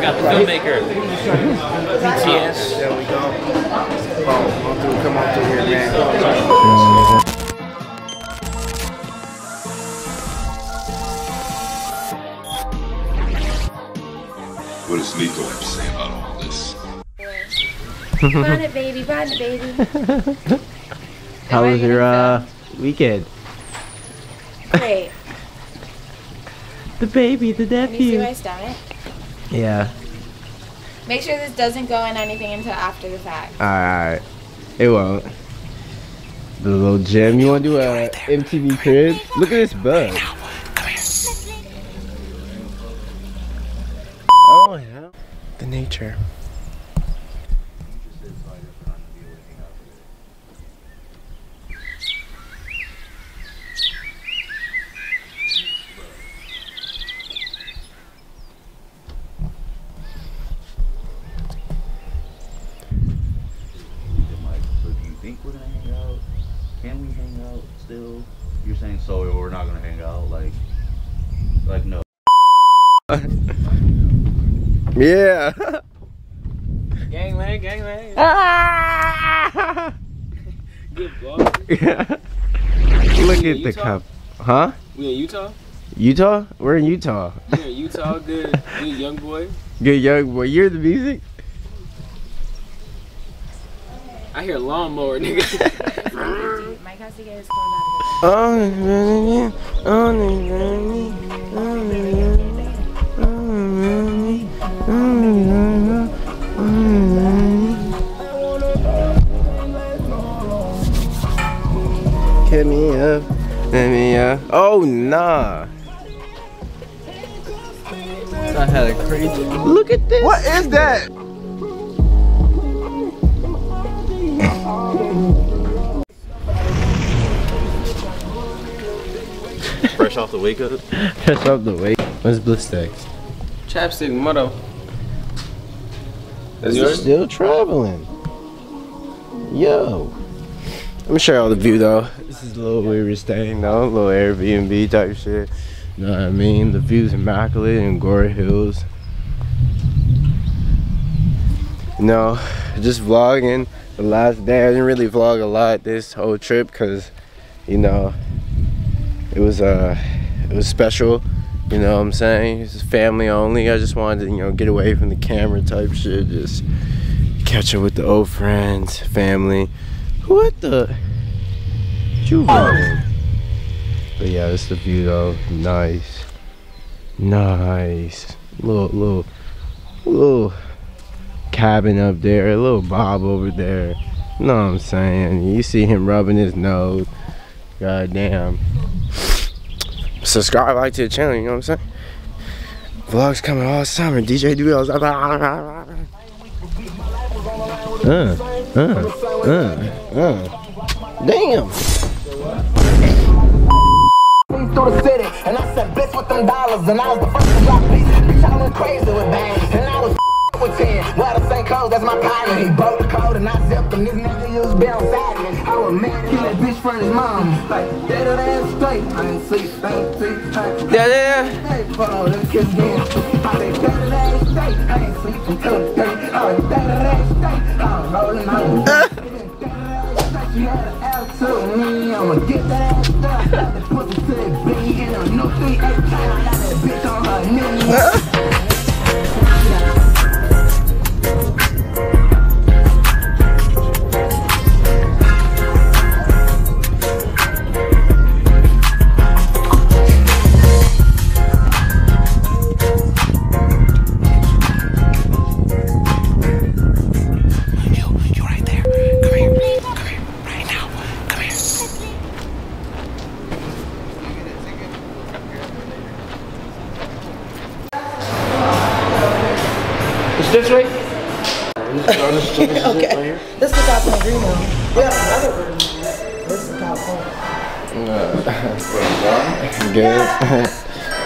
We got the filmmaker. BTS. There we go. Oh, on through, come on through here, man. What does Nico have to say about all this? Run it, baby. Run it, baby. How was your uh, weekend? Great. The baby, the Can you see nephew. my stomach? Yeah. Make sure this doesn't go in anything until after the fact. Alright. It won't. The little gym. You want to do a MTV crib? Look at this bug. Oh, yeah. The nature. Mike, so do you think we're gonna hang out? Can we hang out still? You're saying so we're not gonna hang out? Like, like no. Yeah. Gangland, gangland. Good vlog. Look at the Utah? cup. Huh? We in Utah? Utah? We're in Utah. We in Utah. Good, good young boy. Good young boy. You're the music? I hear lawnmower, nigga. Mike has to get his clothes out of the Oh, oh, Get me up, let me up. Oh nah. I had a crazy. Look at this. What is that? Fresh off the wake up. Press off the wake. What's Blistex? Chapstick motto. That's It's yours? still traveling. Yo. Let me show y'all the view though. This is a little where we're staying though, a little Airbnb type shit. You know what I mean? The view's immaculate in Gore Hills. You know, just vlogging the last day. I didn't really vlog a lot this whole trip because, you know, it was uh it was special. You know what I'm saying? It's family only. I just wanted to, you know, get away from the camera type shit. Just catch up with the old friends, family. What the? You vlogging? But yeah, this the view though. Nice. Nice. Little, little, little cabin up there. A little Bob over there. You know what I'm saying? You see him rubbing his nose. God damn subscribe, like to the channel, you know what I'm saying? Vlogs coming all summer, DJ Duels. Uh, uh, uh, uh. Damn. through the city, and I said, bitch with them dollars, and I was the first to drop beats. Bitch, I went crazy with bangs, and I was with 10. Well, the same clothes, that's my partner. He broke the code, and I zipped him. This nigga used to be on sadness. I was mad at that bitch his mom. Like, that straight. I ain't sleep, ain't sleep, ain't Yeah, yeah. Hey, follow them kids again. I say, that straight. I ain't sleep until day. I was dead of that straight. I was rolling on. She had an attitude, me, I'ma get that ass stuff. is Top Point Green one. We have another version. This is Top Point. Good.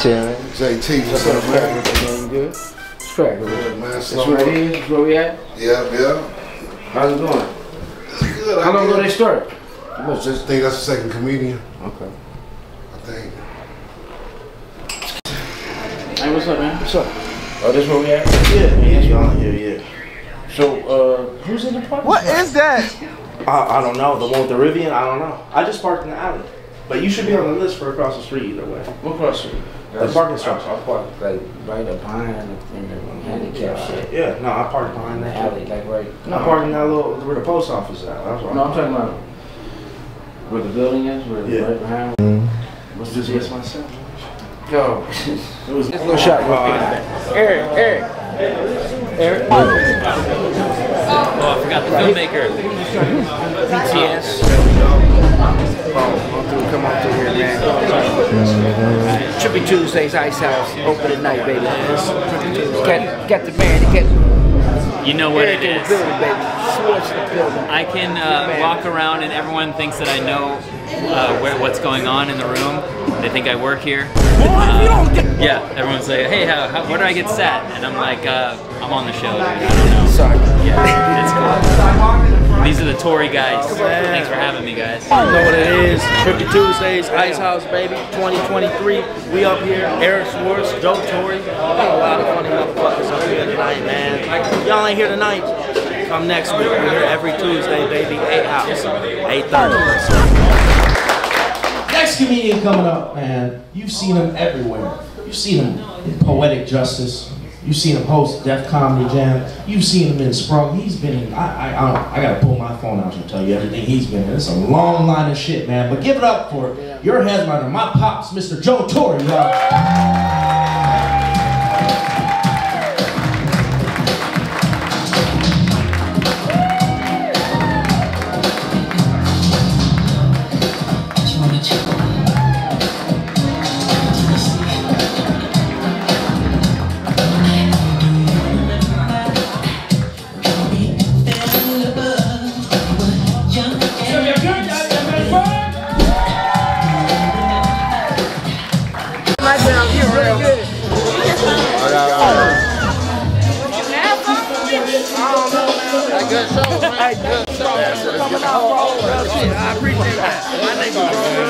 Chilling. JT, what's up, man? Doing good. It's correct. Man, It's right here. It's where we at. Yeah, yeah. How's it going? It's good. How I long ago they guess. start? I must just think that's the second comedian. Okay. I think. Hey, what's up, man? What's up? Oh, this where we at? Yeah, yeah, y'all in here, yeah. So, uh, who's in the parking What spot? is that? I, I don't know. The one with the Rivian, I don't know. I just parked in the alley. But you should be on the list for across the street either way. What cross street? The parking spot. I parked like right up behind the, in the handicap shit. Yeah, no, I parked behind the that. alley, like right. No, I parked in that little where the post office is at. That's what No, I'm talking about where the building is, where Yeah. right behind. What's this? Yes, myself. Yo, It was Let's shot. Eric, Eric, Eric. Oh, I forgot the filmmaker. BTS. Come through, come on through here, man. Trippie Tuesdazes, Ice House, open at night, baby. Got, got the man, get You know what Eric it is. building, baby. Swords the building. I can uh, walk around and everyone thinks that I know uh, where, what's going on in the room. They think I work here. Uh, yeah, everyone's like, hey, how, how, where do I get set? And I'm like, uh, I'm on the show, dude. I don't know. Sorry. Yeah, it's cool. These are the Torry guys. Thanks for having me, guys. You know what it is. Trippie Tuesdazes, Ice House, baby. 2023. We up here. Eric Schwartz, Joe Torry. Got a lot of funny motherfuckers up here tonight, man. Y'all ain't here tonight. Come next week. We're here every Tuesday, baby. 8 House. 8.30. Next comedian coming up, man. You've seen him everywhere. You've seen him in Poetic Justice. You've seen him host Def Comedy Jam. You've seen him in Sprung. He's been in. I, I, I, I gotta pull my phone out and tell you everything he's been in. It's a long line of shit, man. But give it up for your headliner, my pops, Mr. Joe Torry, y'all.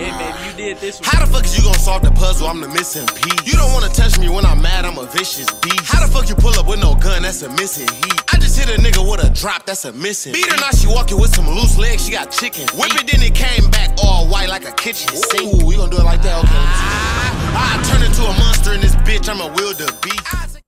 Yeah, baby, you did this one. How the fuck is you gonna solve the puzzle? I'm the missing piece. You don't wanna touch me when I'm mad, I'm a vicious beast. How the fuck you pull up with no gun? That's a missing heat. I just hit a nigga with a drop, that's a missing. Beat her now, she walking with some loose legs, she got chicken. Whip it, then it came back all white like a kitchen sink. Ooh, you gonna do it like that? Okay. I, I turn into a monster in this bitch, I'm a wildebeest.